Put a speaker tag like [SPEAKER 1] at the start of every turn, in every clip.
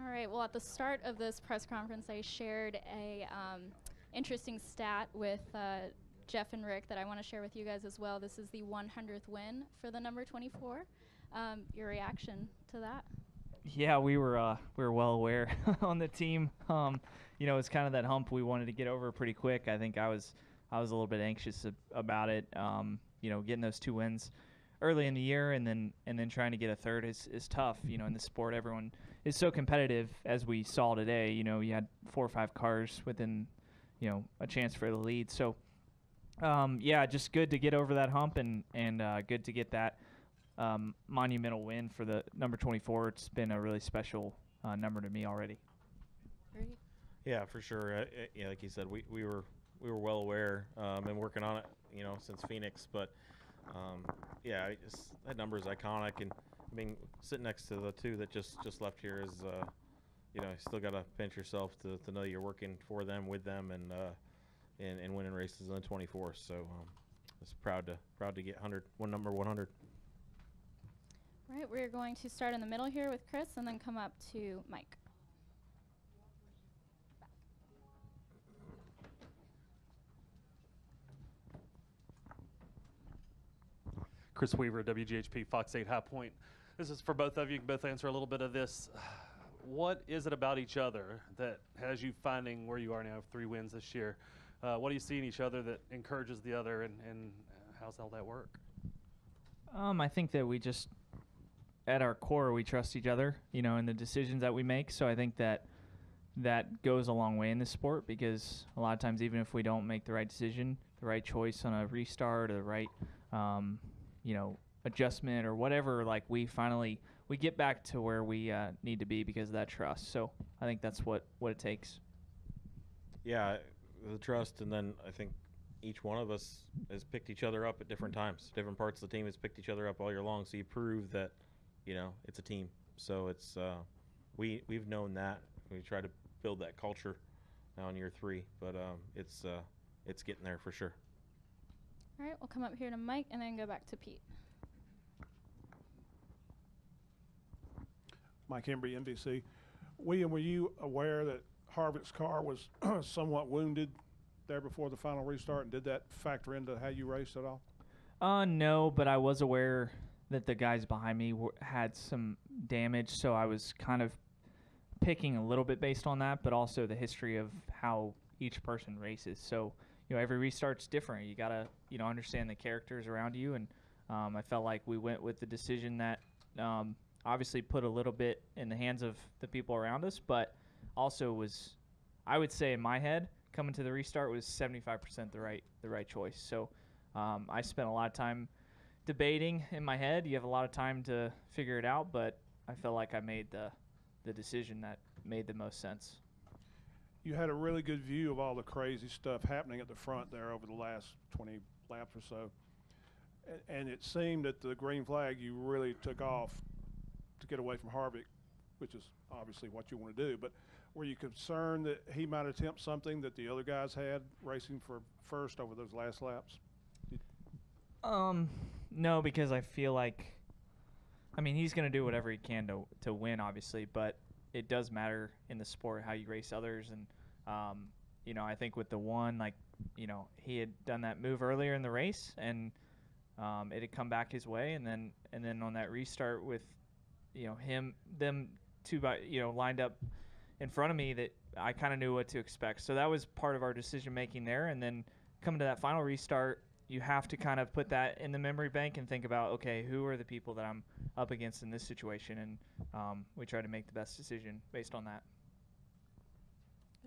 [SPEAKER 1] All right. Well, at the start of this press conference, I shared a um, interesting stat with uh, Jeff and Rick that I want to share with you guys as well. This is the 100th win for the number 24. Um, your reaction to that?
[SPEAKER 2] Yeah, we were uh, we were well aware on the team. Um, you know, it's kind of that hump we wanted to get over pretty quick. I think I was I was a little bit anxious ab- about it. Um, you know, getting those two wins early in the year and then and then trying to get a third is, is tough. You know, in the sport, everyone is so competitive as we saw today. You know, you had four or five cars within you know a chance for the lead. So um, yeah, just good to get over that hump and and uh, good to get that um, monumental win for the number 24. It's been a really special uh, number to me already.
[SPEAKER 1] Great.
[SPEAKER 3] Yeah, for sure. Uh, uh, yeah, like you said, we, we were we were well aware um, and working on it, you know, since Phoenix. But um, yeah, that number is iconic, and I mean, sitting next to the two that just just left here is, uh, you know, you still got to pinch yourself to, to know you're working for them, with them, and uh, and, and winning races in the 24. So um, just proud to proud to get 100 one number 100.
[SPEAKER 1] Right, We're going to start in the middle here with Chris, and then come up to Mike.
[SPEAKER 4] Chris Weaver, WGHP Fox 8 High Point. This is for both of you. You can both answer a little bit of this. What is it about each other that has you finding where you are now, three wins this year? Uh, what do you see in each other that encourages the other, and, and how's all that work?
[SPEAKER 2] Um, I think that we just, at our core, we trust each other, you know, in the decisions that we make. So I think that that goes a long way in this sport because a lot of times, even if we don't make the right decision, the right choice on a restart or the right, um, you know, adjustment or whatever, like we finally we get back to where we uh, need to be because of that trust. So I think that's what what it takes.
[SPEAKER 3] Yeah, the trust, and then I think each one of us has picked each other up at different times. Different parts of the team has picked each other up all year long. So you prove that, you know, it's a team. So it's uh, we we've known that. We try to build that culture now in year three, but um, it's uh, it's getting there for sure.
[SPEAKER 1] All right. We'll come up here to Mike, and then go back to Pete.
[SPEAKER 5] Mike Embry, NBC. William, were you aware that Harvick's car was somewhat wounded there before the final restart, and did that factor into how you raced at all?
[SPEAKER 2] Uh, no, but I was aware that the guys behind me were, had some damage, so I was kind of picking a little bit based on that, but also the history of how each person races. So, you know, every restart's different. You gotta, you know, understand the characters around you, and um, I felt like we went with the decision that um, obviously put a little bit in the hands of the people around us, but also was, I would say, in my head, coming to the restart was 75% the right the right choice. So um, I spent a lot of time debating in my head. You have a lot of time to figure it out, but I felt like I made the the decision that made the most sense.
[SPEAKER 5] You had a really good view of all the crazy stuff happening at the front there over the last 20 laps or so. And, and it seemed that the green flag you really took off to get away from Harvick, which is obviously what you want to do. But were you concerned that he might attempt something that the other guys had racing for first over those last laps?
[SPEAKER 2] Um, no, because I feel like, I mean, he's going to do whatever he can to to win, obviously, but it does matter in the sport how you race others, and um, you know, I think with the one, like, you know, he had done that move earlier in the race, and um, it had come back his way, and then and then on that restart with, you know, him them two by you know lined up in front of me that I kind of knew what to expect. So that was part of our decision making there, and then coming to that final restart you have to kind of put that in the memory bank and think about okay who are the people that i'm up against in this situation and um, we try to make the best decision based on that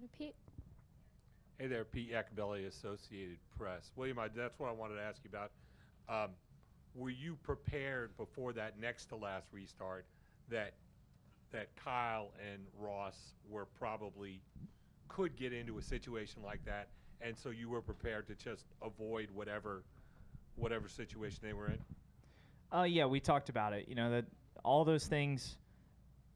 [SPEAKER 1] Go to Pete.
[SPEAKER 6] Hey there, Pete Iacobelli, Associated Press. William, I, that's what I wanted to ask you about. Um, were you prepared before that next to last restart that that Kyle and Ross were probably could get into a situation like that, and so you were prepared to just avoid whatever whatever situation they were in?
[SPEAKER 2] uh, yeah we talked about it you know that all those things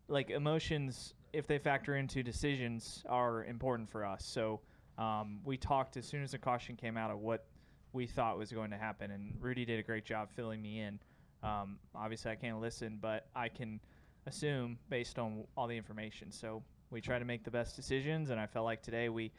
[SPEAKER 2] like emotions if they factor into decisions are important for us so um, we talked as soon as the caution came out of what we thought was going to happen and rudy did a great job filling me in um, obviously i can't listen but i can assume based on all the information. So we try to make the best decisions, and I felt like today we,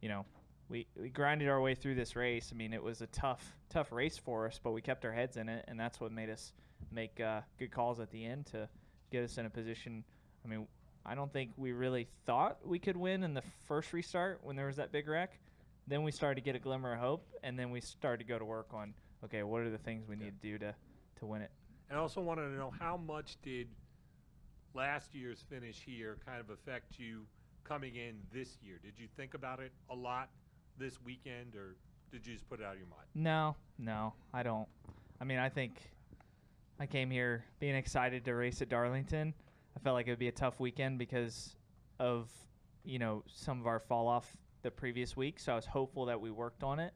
[SPEAKER 2] you know, we, we grinded our way through this race. I mean, it was a tough tough race for us, but we kept our heads in it, and that's what made us make uh, good calls at the end to get us in a position. I mean, I don't think we really thought we could win in the first restart when there was that big wreck. Then we started to get a glimmer of hope, and then we started to go to work on okay, what are the things we need to do to to win it.
[SPEAKER 6] And I also wanted to know how much did last year's finish here kind of affect you coming in this year? Did you think about it a lot this weekend, or did you just put it out of your mind?
[SPEAKER 2] No, no, I don't. I mean, I think I came here being excited to race at Darlington. I felt like it would be a tough weekend because of you know some of our fall off the previous week. So I was hopeful that we worked on it,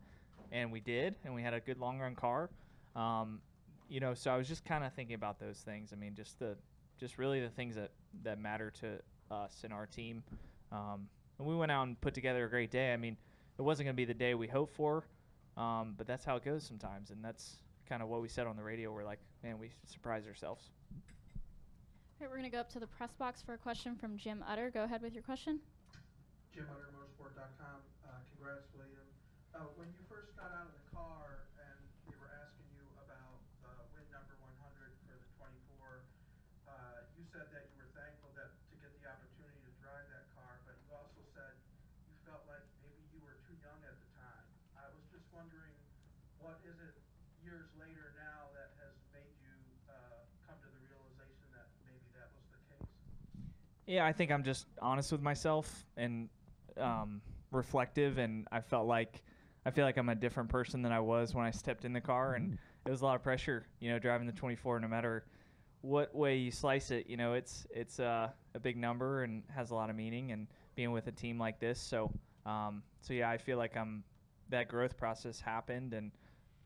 [SPEAKER 2] and we did, and we had a good long run car. Um, you know, so I was just kind of thinking about those things. I mean, just the just really the things that that matter to us and our team. Um, and we went out and put together a great day. I mean, it wasn't going to be the day we hoped for, um, but that's how it goes sometimes, and that's kind of what we said on the radio. We're like, man, we surprised ourselves.
[SPEAKER 1] All right, we're going to go up to the press box for a question from Jim Utter. Go ahead with your question.
[SPEAKER 7] Jim Utter Motorsport.com. Uh, congrats, William. Uh, when you first got out of the car and they were asking you about uh, win number 100 for the 24, uh, you said that you were thankful that to get the opportunity to drive that car, but you also said you felt like maybe you were too young at the time. I was just wondering, what is it years later now that has made you uh, come to the realization that maybe that was the case?
[SPEAKER 2] Yeah, I think I'm just honest with myself and um, reflective, and I felt like I feel like I'm a different person than I was when I stepped in the car, and it was a lot of pressure, you know, driving the 24. No matter what way you slice it, you know, it's it's uh, a big number and has a lot of meaning, and being with a team like this, so um, so yeah, I feel like I'm that growth process happened, and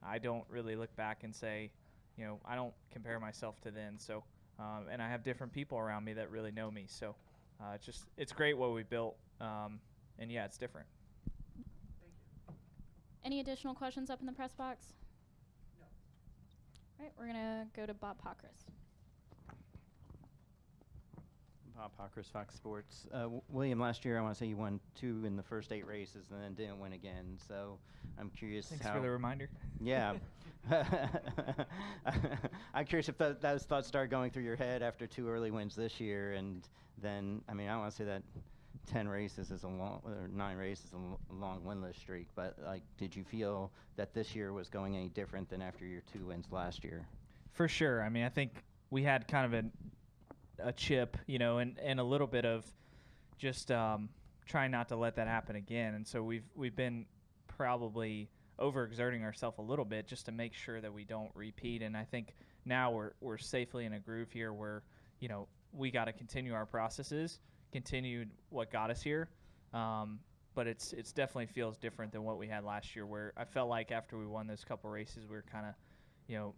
[SPEAKER 2] I don't really look back and say, you know, I don't compare myself to then, so um, and I have different people around me that really know me. So uh, it's just it's great what we built, um, and yeah, it's different.
[SPEAKER 7] Thank you.
[SPEAKER 1] Any additional questions up in the press box?
[SPEAKER 7] No.
[SPEAKER 1] All right, we're going to go to Bob Pockrass.
[SPEAKER 8] Bob Pockrass, Fox Sports. Uh, William, last year I want to say you won two in the first eight races and then didn't win again. So I'm curious
[SPEAKER 2] Thanks for the reminder.
[SPEAKER 8] Yeah. I'm curious if tho- those thoughts started going through your head after two early wins this year, and then I mean I want to say that ten races is a long or nine races is a l- long winless streak, but like, did you feel that this year was going any different than after your two wins last year?
[SPEAKER 2] For sure. I mean, I think we had kind of a a chip, you know, and, and a little bit of just um, trying not to let that happen again. And so we've we've been probably overexerting ourselves a little bit just to make sure that we don't repeat. And I think now we're we're safely in a groove here where you know we got to continue our processes, continue what got us here. Um, but it's it's definitely feels different than what we had last year, where I felt like after we won those couple races, we were kind of, you know,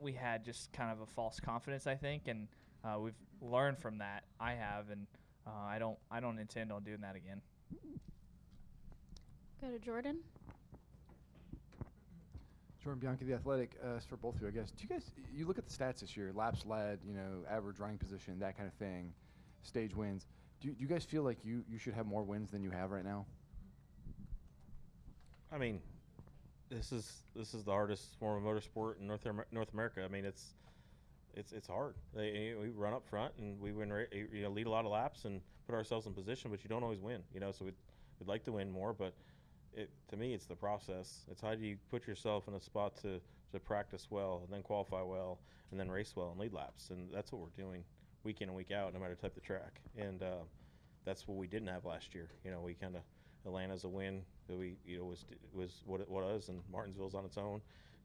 [SPEAKER 2] we had just kind of a false confidence, I think, and uh, we've learned from that. I have, and uh, I don't I don't intend on doing that again.
[SPEAKER 1] Go to Jordan.
[SPEAKER 9] Jordan Bianchi, the athletic, uh, for both of you, I guess. Do you guys, you look at the stats this year, laps led, you know, average running position, that kind of thing, stage wins. Do, do you guys feel like you, you should have more wins than you have right now?
[SPEAKER 3] I mean, this is this is the hardest form of motorsport in North Amer- North America. I mean, it's it's it's hard. They, we run up front and we win, you know, lead a lot of laps and put ourselves in position, but you don't always win. You know, so we'd, we'd like to win more, but it to me, it's the process. It's how do you put yourself in a spot to to practice well and then qualify well and then race well and lead laps, and that's what we're doing week in and week out, no matter type of track. And uh, that's what we didn't have last year. You know, we kind of Atlanta's a win that we you know was was what it was, and Martinsville's on its own,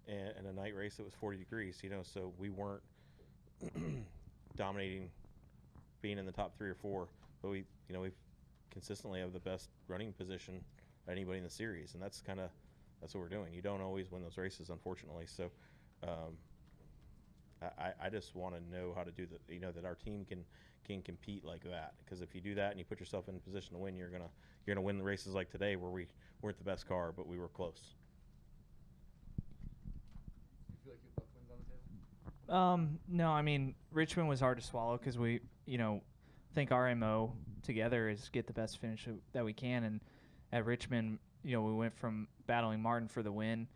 [SPEAKER 3] and, and a night race that was 40 degrees. You know, so we weren't dominating, being in the top three or four, but we you know we consistently have the best running position anybody in the series, and that's kind of that's what we're doing. You don't always win those races, unfortunately. So. Um, I, I- just want to know how to do the, you know, that our team can can compete like that. Because if you do that and you put yourself in a position to win, you're gonna you're gonna win the races like today where we weren't the best car, but we were close.
[SPEAKER 9] Do you feel like you have both wins on the table?
[SPEAKER 2] Um, no, I mean Richmond was hard to swallow because we, you know, think our mo together is get the best finish that- we can, and at Richmond, you know, we went from battling Martin for the win,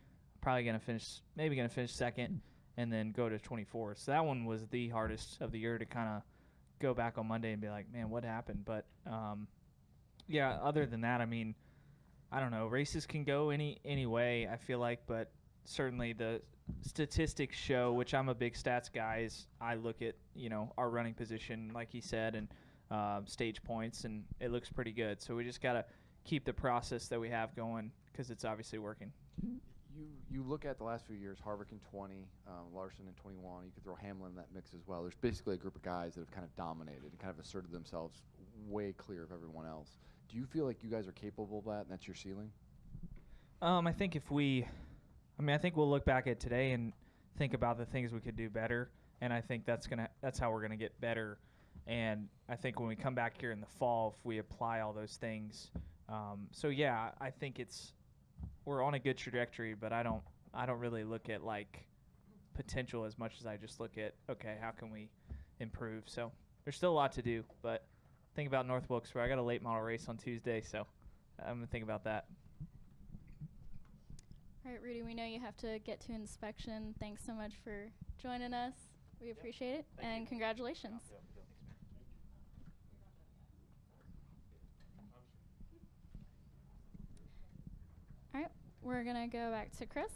[SPEAKER 2] probably gonna finish, maybe gonna finish second, and then go to 24. So that one was the hardest of the year to kind of go back on Monday and be like, man, what happened? But um, yeah, other than that, I mean, I don't know. Races can go any any way. I feel like, but certainly the statistics show, which I'm a big stats guy, is I look at you know our running position, like he said, and um, stage points, and it looks pretty good. So we just gotta keep the process that we have going because it's obviously working.
[SPEAKER 9] You you look at the last few years, Harvick in 20, um, Larson in 21. You could throw Hamlin in that mix as well. There's basically a group of guys that have kind of dominated and kind of asserted themselves way clear of everyone else. Do you feel like you guys are capable of that, and that's your ceiling?
[SPEAKER 2] Um, I think if we, I mean, I think we'll look back at today and think about the things we could do better, and I think that's gonna that's how we're gonna get better. And I think when we come back here in the fall, if we apply all those things, um, so yeah, I think it's we're on a good trajectory, but I don't I don't really look at like potential as much as I just look at okay, how can we improve? So there's still a lot to do, but think about North Wilkesboro. I got a late model race on Tuesday, so I'm gonna think about that.
[SPEAKER 1] All right, Rudy, we know you have to get to inspection. Thanks so much for joining us. We appreciate it, and congratulations. All right, we're gonna go back to Chris.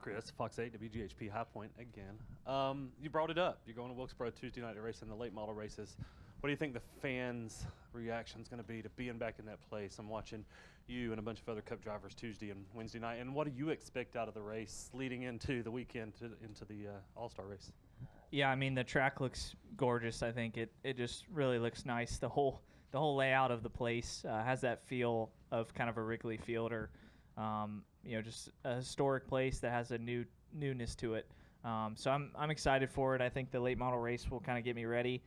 [SPEAKER 4] Chris, Fox 8, WGHP High Point again. Um, you brought it up. You're going to Wilkesboro Tuesday night to race in the late model races. What do you think the fans' reaction is going to be to being back in that place? I'm watching you and a bunch of other Cup drivers Tuesday and Wednesday night. And what do you expect out of the race leading into the weekend to, into the uh, All Star race?
[SPEAKER 2] Yeah, I mean the track looks gorgeous. I think it, it just really looks nice. The whole the whole layout of the place uh, has that feel of kind of a Wrigley Field or um, you know just a historic place that has a new newness to it. Um, so I'm I'm excited for it. I think the late model race will kind of get me ready.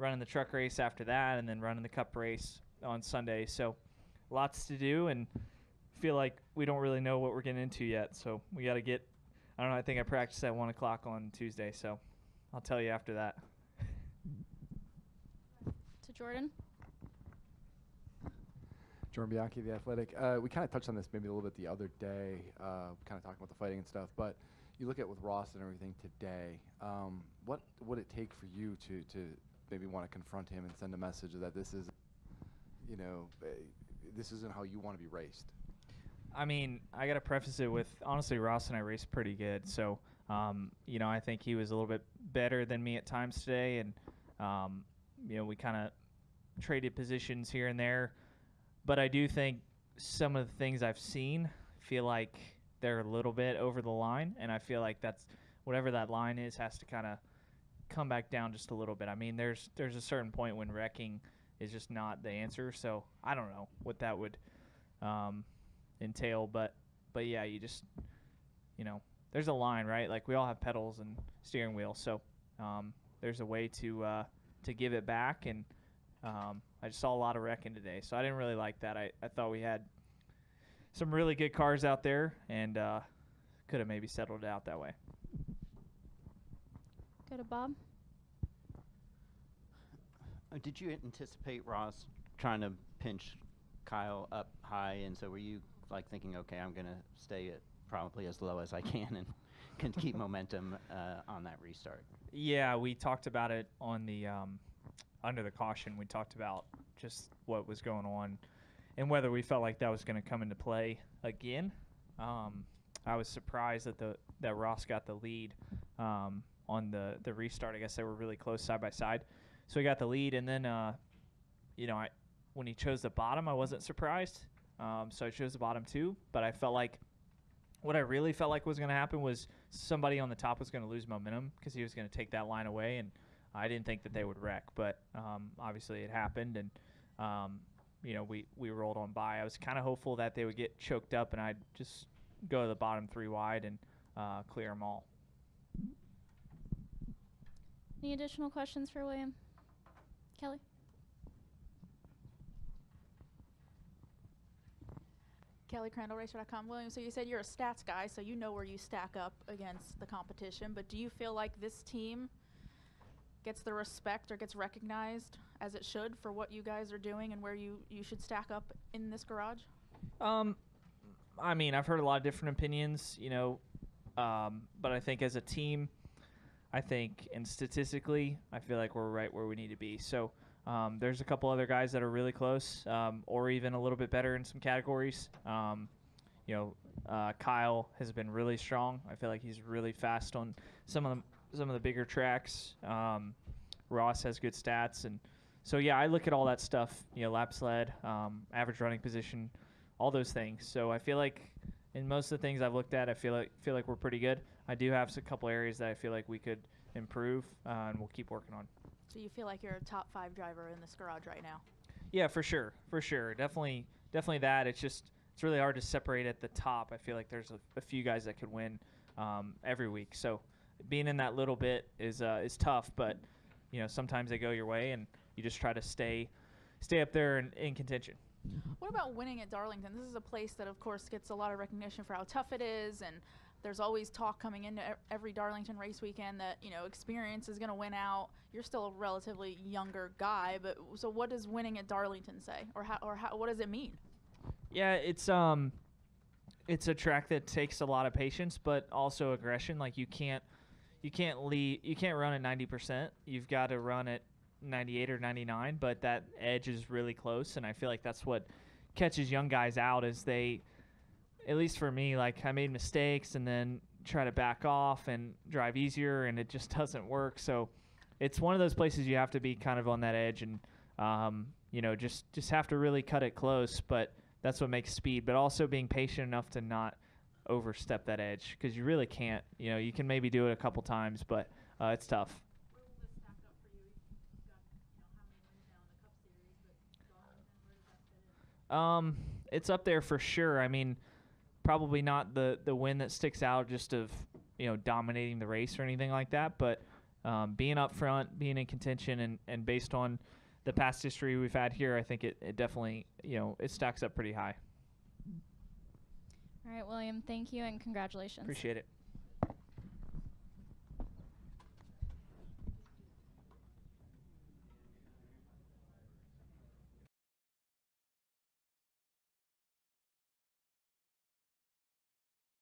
[SPEAKER 2] Running the truck race after that, and then running the Cup race on Sunday. So lots to do, and feel like we don't really know what we're getting into yet. So we got to get. I don't know. I think I practiced at one o'clock on Tuesday, so I'll tell you after that.
[SPEAKER 1] To Jordan.
[SPEAKER 9] Jordan Bianchi, the Athletic. Uh, we kind of touched on this maybe a little bit the other day, uh, kind of talking about the fighting and stuff. But you look at with Ross and everything today. Um, what would it take for you to to maybe want to confront him and send a message that this is, you know, uh, this isn't how you want to be raced?
[SPEAKER 2] I mean, I got to preface it with honestly, Ross and I raced pretty good. So, um, you know, I think he was a little bit better than me at times today, and um, you know, we kind of traded positions here and there. But I do think some of the things I've seen feel like they're a little bit over the line, and I feel like that's whatever that line is has to kind of come back down just a little bit. I mean, there's there's a certain point when wrecking is just not the answer. So I don't know what that would um, entail, but but yeah, you just you know there's a line, right? Like we all have pedals and steering wheels, so um, there's a way to uh, to give it back. And um, I just saw a lot of wrecking today, so I didn't really like that. I, I thought we had some really good cars out there, and uh, could have maybe settled it out that way.
[SPEAKER 1] Go to Bob.
[SPEAKER 8] Uh, Did you anticipate Ross trying to pinch Kyle up high, and so were you like thinking, okay, I'm gonna stay at probably as low as I can and can keep momentum uh, on that restart?
[SPEAKER 2] Yeah, we talked about it on the um, under the caution. We talked about just what was going on and whether we felt like that was going to come into play again. Um, I was surprised that the that Ross got the lead um, on the the restart. I guess they were really close side by side, so he got the lead. And then, uh, you know, I when he chose the bottom, I wasn't surprised. Um, so I chose the bottom too, but I felt like what I really felt like was going to happen was somebody on the top was going to lose momentum because he was going to take that line away, and I didn't think that they would wreck. But um, obviously, it happened, and um, you know we we rolled on by. I was kind of hopeful that they would get choked up, and I'd just go to the bottom three wide and uh, clear them all.
[SPEAKER 1] Any additional questions for William? Kelly?
[SPEAKER 10] Kelly Crandall, Racer.com. William, so you said you're a stats guy, so you know where you stack up against the competition. But do you feel like this team gets the respect or gets recognized as it should for what you guys are doing and where you, you should stack up in this garage?
[SPEAKER 2] Um, I mean, I've heard a lot of different opinions, you know, um, but I think as a team, I think and statistically, I feel like we're right where we need to be. So um, there's a couple other guys that are really close, um, or even a little bit better in some categories. Um, you know, uh, Kyle has been really strong. I feel like he's really fast on some of the some of the bigger tracks. Um, Ross has good stats, and so yeah, I look at all that stuff. You know, laps led, um, average running position, all those things. So I feel like in most of the things I've looked at, I feel like feel like we're pretty good. I do have a couple areas that I feel like we could improve, uh, and we'll keep working on.
[SPEAKER 10] So you feel like you're a top five driver in this garage right now?
[SPEAKER 2] Yeah, for sure, for sure, definitely, definitely that. It's just it's really hard to separate at the top. I feel like there's a, a few guys that could win um, every week. So being in that little bit is uh, is tough, but you know sometimes they go your way, and you just try to stay stay up there in, in contention.
[SPEAKER 10] What about winning at Darlington? This is a place that, of course, gets a lot of recognition for how tough it is, and there's always talk coming into every Darlington race weekend that you know experience is going to win out. You're still a relatively younger guy, but so what does winning at Darlington say, or how, or how, what does it mean?
[SPEAKER 2] Yeah, it's um, it's a track that takes a lot of patience, but also aggression. Like you can't, you can't lead, you can't run at ninety percent. You've got to run at ninety eight or ninety nine. But that edge is really close, and I feel like that's what catches young guys out. Is they, at least for me, like I made mistakes and then try to back off and drive easier, and it just doesn't work. So it's one of those places you have to be kind of on that edge and um, you know just just have to really cut it close, but that's what makes speed, but also being patient enough to not overstep that edge because you really can't. You know, you can maybe do it a couple times, but uh, it's tough. Um, it's up there for sure. I mean, probably not the the win that sticks out just of you know dominating the race or anything like that, but um, being up front, being in contention, and and based on the past history we've had here, I think it, it definitely you know it stacks up pretty high.
[SPEAKER 1] All right, William, thank you and congratulations.
[SPEAKER 2] Appreciate it.